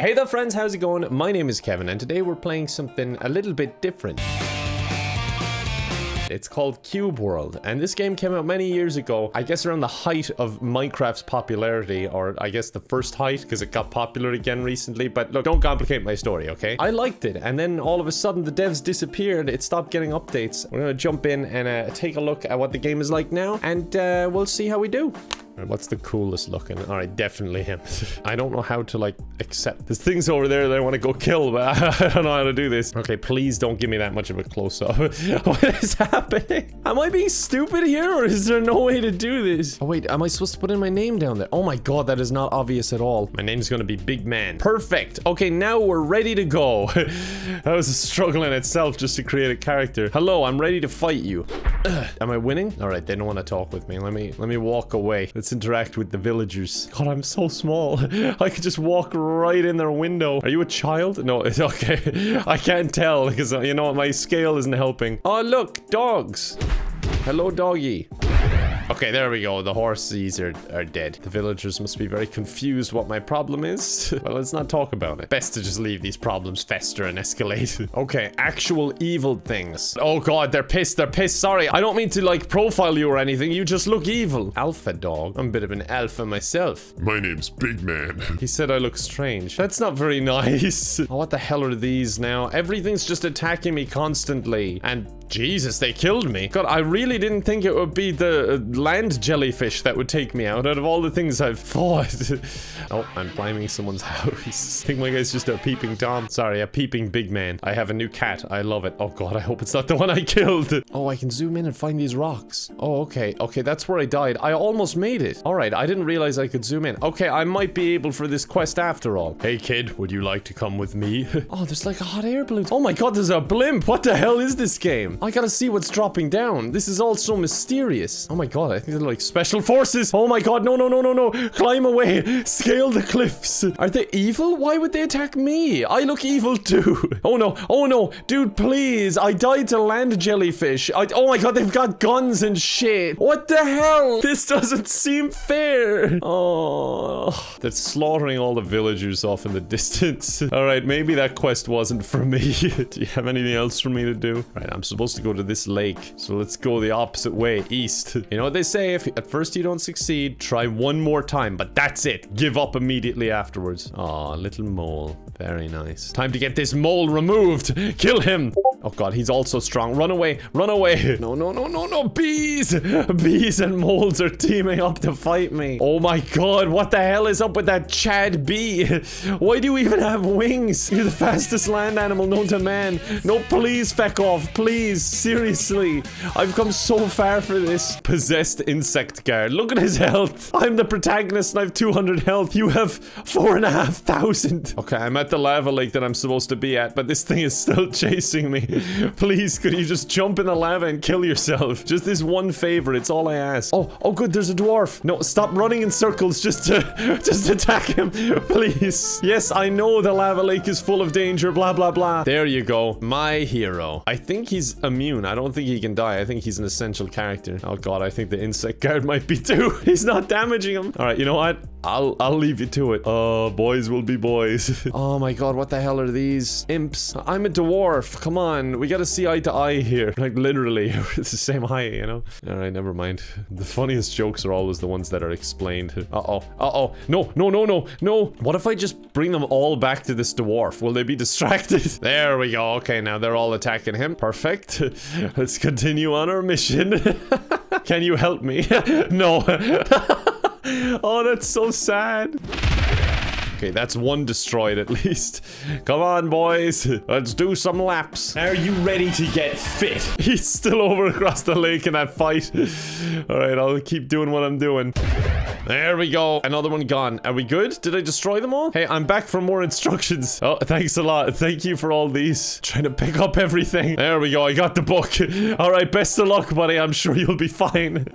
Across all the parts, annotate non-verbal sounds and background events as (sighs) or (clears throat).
Hey there friends, how's it going? My name is Kevin and today we're playing something a little bit different. It's called Cube World, and this game came out many years ago, I guess around the height of Minecraft's popularity, or I guess the first height, because it got popular again recently, but look, don't complicate my story, okay? I liked it, and then all of a sudden the devs disappeared, it stopped getting updates. We're gonna jump in and uh, take a look at what the game is like now, and uh, we'll see how we do. What's the coolest looking? All right, definitely him. (laughs) I don't know how to like accept. There's things over there that I want to go kill, but (laughs) I don't know how to do this. Okay, please don't give me that much of a close up. (laughs) what is happening? Am I being stupid here or is there no way to do this? Oh wait, am I supposed to put in my name down there? Oh my god, that is not obvious at all. My name's gonna be Big Man. Perfect. Okay, now we're ready to go. that was a struggle in itself just to create a character. Hello, I'm ready to fight you. (clears throat) am I winning? All right, they don't want to talk with me. Let me let me walk away. Let's interact with the villagers. God, I'm so small. (laughs) I could just walk right in their window. Are you a child? No, (laughs) it's okay. I can't tell because, uh, you know, my scale isn't helping. Oh, look, dogs. Hello, doggy. Okay, there we go. The horses are, are dead. The villagers must be very confused what my problem is. (laughs) well, let's not talk about it. Best to just leave these problems fester and escalate. (laughs) okay, actual evil things. Oh god, they're pissed. They're pissed. Sorry, I don't mean to like profile you or anything. You just look evil. Alpha dog. I'm a bit of an alpha myself. My name's Big Man. He said I look strange. That's not very (laughs) nice. oh, what the hell are these now? Everything's just attacking me constantly. And Jesus, they killed me. God, I really didn't think it would be the uh, land jellyfish that would take me out out of all the things I've (laughs) fought. oh, I'm climbing someone's (laughs) house. I think my guy's just a peeping Tom. Sorry, a peeping big man. I have a new cat. I love it. Oh god, I hope it's not the one I (laughs) killed. Oh, I can zoom in and find these rocks. Oh, okay. Okay, that's where I died. I almost made it. All right, I didn't realize I could zoom in. Okay, I might be able for this quest after all. Hey kid, would you like to come with me? oh, there's like a hot air balloon. Oh my god, there's a blimp. What the hell is this game? I gotta see what's dropping down. This is all so mysterious. Oh my god, I think they're like special forces. Oh my god, no, no, no, no, no. Climb away. (laughs) Scale the cliffs. Are they evil? Why would they attack me? I look evil too. (laughs) Oh no, oh no. Dude, please. I died to land jellyfish. I, oh my god, they've got guns and shit. What the hell? (laughs) This doesn't seem fair. Oh, they're slaughtering all the villagers off in the distance. All right, maybe that quest wasn't for me. Do you have anything else for me to do? All right, I'm supposed to go to this lake. So let's go the opposite way, east. You know what they say? If at first you don't succeed, try one more time. But that's it. Give up immediately afterwards. Aw, little mole. Very nice. Time to get this mole removed. Kill him. Oh god, he's also strong. Run away. Run away. (laughs) No, no, no, no, no. Bees. (laughs) Bees and moles are teaming up to fight me. Oh my god, what the hell is up with that Chad bee? (laughs) Why do you even have wings? You're the fastest land animal known to man. No, please, feck off. Please. Seriously. I've come so far for this. Possessed insect guard. Look at his health. I'm the protagonist and I have 200 health. You have four and a half thousand. Okay, I'm at the lava lake that I'm supposed to be at, but this thing is still (laughs) chasing me. Please, could you just jump in the lava and kill yourself? Just this one favor, it's all I ask. Oh, oh good, there's a dwarf. No, stop running in circles just to, (laughs) just attack him, (laughs) please. Yes, I know the lava lake is full of danger, blah, blah, blah. There you go, my hero. I think he's immune. I don't think he can die. I think he's an essential character. Oh god, I think the insect guard might be too. (laughs) He's not damaging him. All right, you know what? I'll I'll leave you to it. Uh, boys will be boys. (laughs) oh my god, what the hell are these? Imps. I'm a dwarf. Come on, we gotta see eye to eye here. Like literally, (laughs) it's the same height, you know? Alright, never mind. The funniest jokes are always the ones that are explained. Uh-oh. Uh-oh. No, no, no, no, no. What if I just bring them all back to this dwarf? Will they be distracted? there we go. Okay, now they're all attacking him. Perfect. Let's continue on our mission. Can you help me? (laughs) no. (laughs) oh, that's so sad. Okay, that's one destroyed at (laughs) least. Come on, boys. Let's do some laps. Are you ready to get fit? He's still over across the lake in that fight. All right, I'll keep doing what I'm doing. There we go. Another one gone. Are we good? Did I destroy them all? Hey, I'm back for more (laughs) instructions. Oh, thanks a lot. Thank you for all these. Trying to pick up everything. There we go. I got the book. (laughs) All right, best of luck, buddy. I'm sure you'll be fine.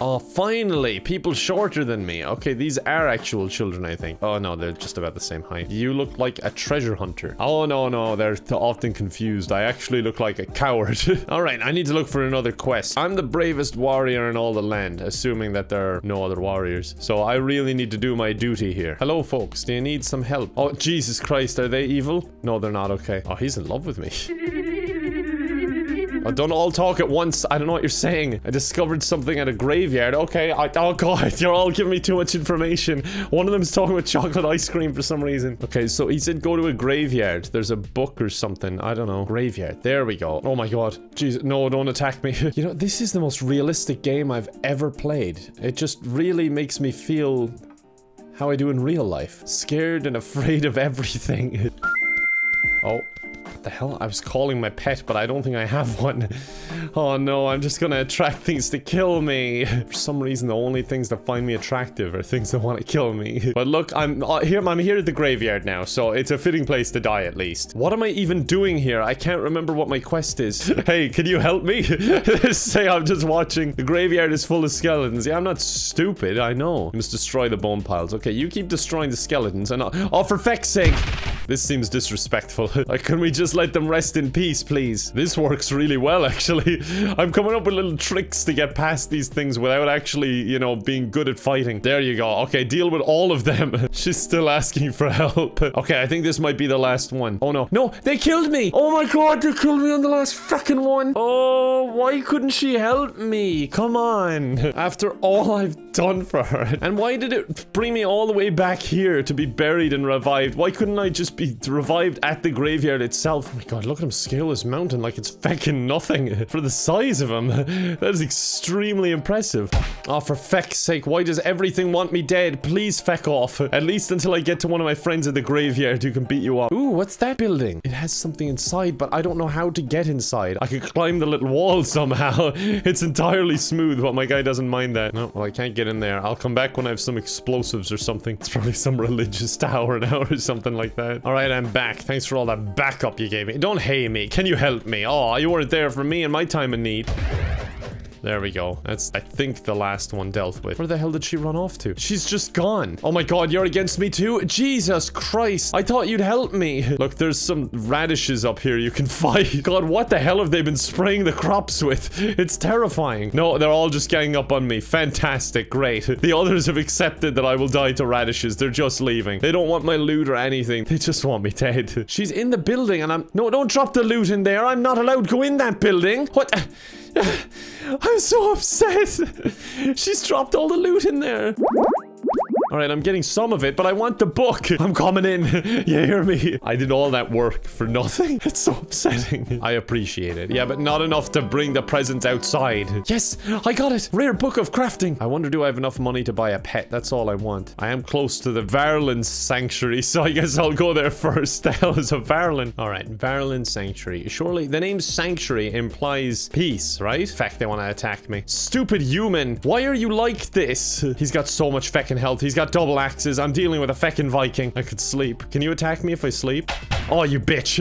Oh, finally! People shorter than me. Okay, these are actual children, I think. Oh, no, they're just about the same height. You look like a treasure hunter. Oh, no, no, they're often confused. I actually look like a coward. (laughs) Alright, I need to look for another quest. I'm the bravest warrior in all the land, assuming that there are no other warriors. So I really need to do my duty here. Hello, folks. Do you need some help? Oh, Jesus Christ, are they evil? No, they're not okay. Oh, he's in love with me. (laughs) Don't all talk at once. I don't know what you're saying. I discovered something at a graveyard. Okay, I, oh god, (laughs) you're all giving me too much information. One of them's talking about chocolate ice cream for some reason. Okay, so he said go to a graveyard. There's a book or something. I don't know. Graveyard. There we go. Oh my god. Jesus, no, don't attack me. (laughs) you know, this is the most realistic game I've ever played. It just really makes me feel how I do in real life. Scared and afraid of everything. (laughs) oh the hell? I was calling my pet, but I don't think I have one. Oh no, I'm just gonna attract things to kill me. For some reason, the only things that find me attractive are things that want to kill me. But look, I'm uh, here. I'm here at the graveyard now, so it's a fitting place to die at least. What am I even doing here? I can't remember what my quest is. (laughs) hey, can you help me? (laughs) Say I'm just watching. The graveyard is full of skeletons. Yeah, I'm not stupid. I know. You must destroy the bone piles. Okay, you keep destroying the skeletons, and I'll oh, for feck's sake. This seems disrespectful. (laughs) like, can we just let them rest in peace, please? This works really well, (laughs) actually. I'm coming up with little tricks to get past these things without actually, you know, being good at fighting. There you go. Okay, deal with all of them. (laughs) She's still asking for help. okay, I think this might be the last one. Oh, no. No, they killed me. Oh, my God, they killed me on the last fucking one. Oh, why couldn't she help me? Come on. After all I've (laughs) done for her. And why did it bring me all the way back here to be buried and revived? Why couldn't I just be revived at the graveyard itself. Oh my god, look at him scale this mountain like it's feckin' nothing. (laughs) For the size of him, (laughs) that is extremely impressive. Oh, for feck's sake, why does everything want me dead? Please feck off. At least until I get to one of my friends at the graveyard who can beat you up. Ooh, what's that building? It has something inside, but I don't know how to get inside. I could climb the little wall somehow. it's entirely smooth, but my guy doesn't mind that. No, well, I can't get in there. I'll come back when I have some explosives or something. It's probably some religious (laughs) tower now or something like that. Alright, I'm back. Thanks for all that backup you gave me. Don't hate me. Can you help me? Oh, you weren't there for me in my time of need. There we go. That's, I think, the last one dealt with. Where the hell did she run off to? She's just gone. Oh my god, you're against me too? Jesus Christ. I thought you'd help me. (laughs) Look, there's some radishes up here you can (laughs) fight. God, what the hell have they been spraying the crops with? (laughs) It's terrifying. No, they're all just ganging up on me. Fantastic. Great. The others have accepted that I will die to radishes. They're just leaving. They don't want my loot or anything. They just want me dead. She's in the building and I'm- No, don't drop the loot in there. I'm not allowed to go in that building. What? (laughs) I'm so upset. (laughs) She's dropped all the loot in there. Alright, I'm getting some of it, but I want the book. (laughs) I'm coming in. (laughs) you hear me? I did all that work for nothing. (laughs) It's so upsetting. I appreciate it. Yeah, but not enough to bring the presents outside. Yes, I got it. Rare book of crafting. I wonder, do I have enough money to buy a pet? That's all I want. I am close to the Varlin Sanctuary, so I guess I'll go there first. The hell is a Varlin? Alright, Varlin Sanctuary. Surely the name Sanctuary implies peace, right? In fact, they want to attack me. Stupid human. Why are you like this? He's got so much feckin' health. He's got double axes. I'm dealing with a feckin' Viking. I could sleep. Can you attack me if I sleep? Oh, you bitch.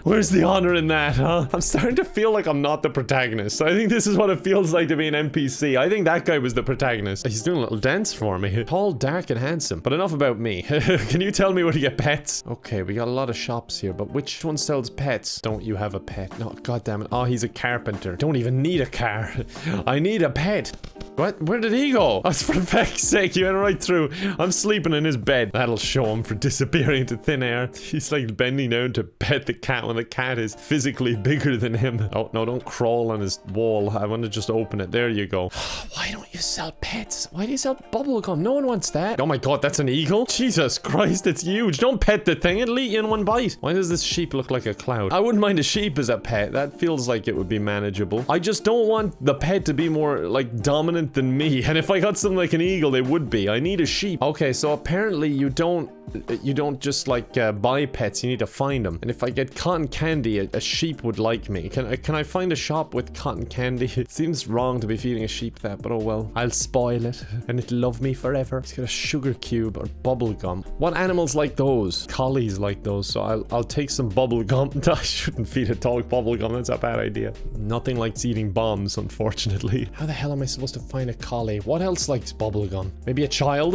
(laughs) Where's the honor in that, huh? I'm starting to feel like I'm not the protagonist. So I think this is what it feels like to be an NPC. I think that guy was the protagonist. He's doing a little dance for me. Tall, dark, and handsome. But enough about me. (laughs) Can you tell me where to get pets? Okay, we got a lot of shops here, but which one sells pets? Don't you have a pet? No, god damn it. Oh, he's a carpenter. Don't even need a car. (laughs) I need a pet. What? Where did he go? Oh, for feck's sake, you went right through. I'm sleeping in his bed. That'll show him for disappearing into thin air. (laughs) He's like bending down to pet the cat when the cat is physically bigger than him. Oh, no, don't crawl on his wall. I want to just open it. There you go. (sighs) Why don't you sell pets? Why do you sell bubblegum? No one wants that. Oh my god, that's an eagle? Jesus Christ, it's huge. Don't pet the thing. It'll eat you in one bite. Why does this sheep look like a cloud? I wouldn't mind a sheep as a pet. That feels like it would be manageable. I just don't want the pet to be more, like, dominant than me. And if I got something like an eagle, they would be. I need a sheep. Okay, so apparently you don't you don't just like uh, buy pets, you need to find them. And if I get cotton candy, a, a sheep would like me. Can I, can I find a shop with cotton candy? (laughs) It seems wrong to be feeding a sheep that, but oh well. I'll spoil it (laughs) and it'll love me forever. It's got a sugar cube or bubble gum. What animals like those? Collies like those, so I'll, I'll take some bubble gum. (laughs) I shouldn't feed a dog bubble gum, that's a bad idea. Nothing likes eating bombs, unfortunately. How the hell am I supposed to find a collie? What else likes bubble gum? Maybe a child?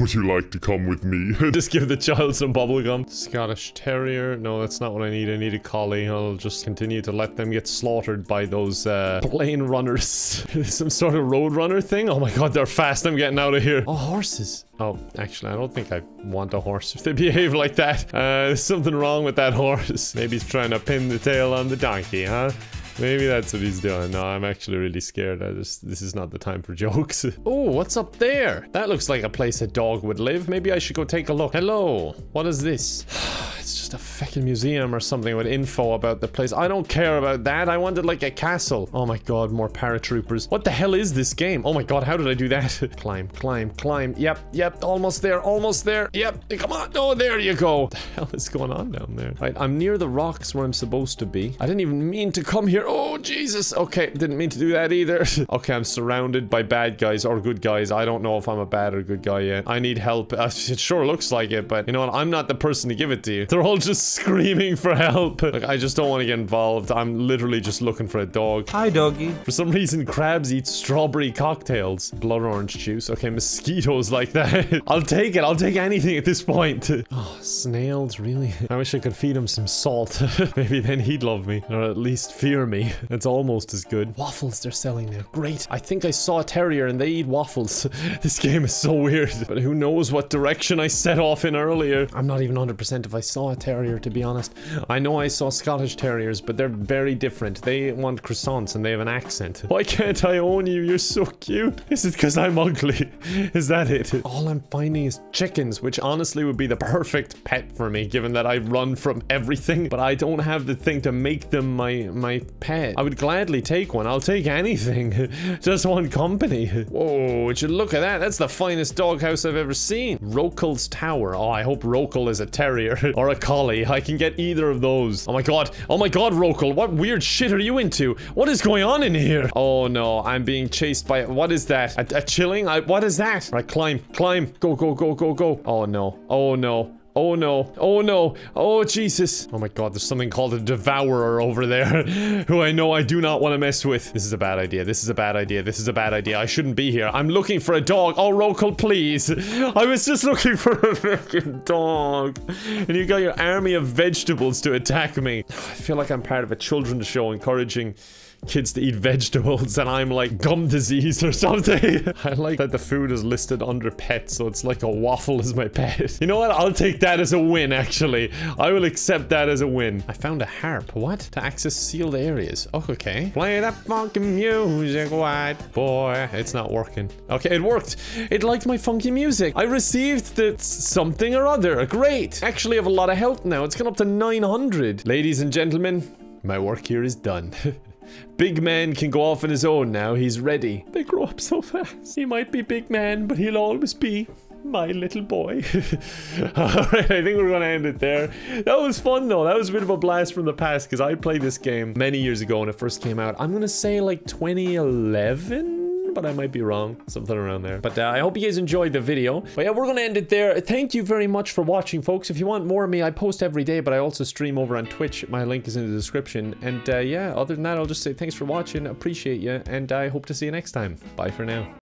Would you like to come with me? Just give the child some bubble gum. Scottish Terrier. No, that's not what I need. I need a collie. I'll just continue to let them get slaughtered by those uh, plainrunners. (laughs) some sort of road runner thing? Oh my god, they're fast. I'm getting out of here. Oh, horses. Oh, actually, I don't think I want a horse (laughs) if they behave like that. Uh, there's something wrong with that horse. Maybe he's trying to pin the tail on the donkey, huh? Maybe that's what he's doing. No, I'm actually really scared. I just, this is not the time for (laughs) jokes. oh, what's up there? That looks like a place a dog would live. Maybe I should go take a look. Hello, what is this? (sighs) (sighs) (sighs) just a fucking museum or something with info about the place. I don't care about that. I wanted like a castle. Oh my god, more paratroopers. What the hell is this game? Oh my god, how did I do that? (laughs) climb, climb, climb. Yep, yep, almost there, almost there. Yep, come on. Oh, there you go. (laughs) What the hell is going on down there? Right, I'm near the rocks where I'm supposed to be. I didn't even mean to come here. Oh, Jesus. Okay, didn't mean to do that either. (laughs) okay, I'm surrounded by bad guys or good guys. I don't know if I'm a bad or good guy yet. I need help. Uh, it sure looks like it, but you know what? I'm not the person to give it to you. They're all just screaming for help. Like, I just don't want to get involved. I'm literally just looking for a dog. Hi, doggy. For some reason, crabs eat strawberry cocktails. Blood orange juice. Okay, mosquitoes like that. (laughs) I'll take it. I'll take anything at this point. (laughs) Oh, snails, really? I wish I could feed him some salt. (laughs) Maybe then he'd love me. Or at least fear me. It's almost as good. Waffles they're selling now. Great. I think I saw a terrier and they eat waffles. this game is so weird. But who knows what direction I set off in earlier. I'm not even 100% if I saw a terrier, to be honest. I know I saw Scottish terriers, but they're very different. They want croissants and they have an accent. Why can't I own you? You're so cute. (laughs) Is it because I'm ugly? (laughs) Is that it? All I'm finding is chickens, which honestly would be the perfect pet for me, given that I run from everything, but I don't have the thing to make them my, my pet. I would gladly take one. I'll take anything. (laughs) Just one company. Whoa, would you look at that? That's the finest doghouse I've ever seen. Rokel's Tower. Oh, I hope Rokel is a terrier or a. I can get either of those. Oh my god. Oh my god, Rokel. What weird shit are you into? What is going on in here? Oh no, I'm being chased by... What is that? A, a chilling? I, what is that? Right, climb, climb. Go, go, go, go, go. Oh no. Oh no. Oh no. Oh no. Oh Jesus. Oh my god, there's something called a devourer over there (laughs) who I know I do not want to mess with. This is a bad idea. This is a bad idea. This is a bad idea. I shouldn't be here. I'm looking for a dog. Oh, Rokel, please. I was just looking for a freaking dog. And you got your army of vegetables to attack me. I feel like I'm part of a children's show encouraging kids to eat vegetables and I'm like gum disease or something. (laughs) I like that the food is listed under pet, so it's like a waffle is my pet. (laughs) You know what? I'll take that as a win, actually. I will accept that as a win. I found a harp. What? To access sealed areas. Oh, okay. Play that funky music, white boy. It's not working. Okay, it worked. It liked my funky music. I received the something or other. Great. Actually I have a lot of health now. It's gone up to 900. Ladies and gentlemen, my work here is done. (laughs) Big man can go off on his own now. He's ready. They grow up so fast. He might be big man, but he'll always be my little boy. (laughs) Alright, I think we're gonna end it there. That was fun though. That was a bit of a blast from the past because I played this game many years ago when it first came out. I'm gonna say like 2011? But I might be wrong. Something around there. But uh, I hope you guys enjoyed the video. But yeah, we're going to end it there. Thank you very much for watching, folks. If you want more of me, I post every day, but I also stream over on Twitch. My link is in the description. And uh, yeah, other than that, I'll just say thanks for watching. Appreciate you. And I hope to see you next time. Bye for now.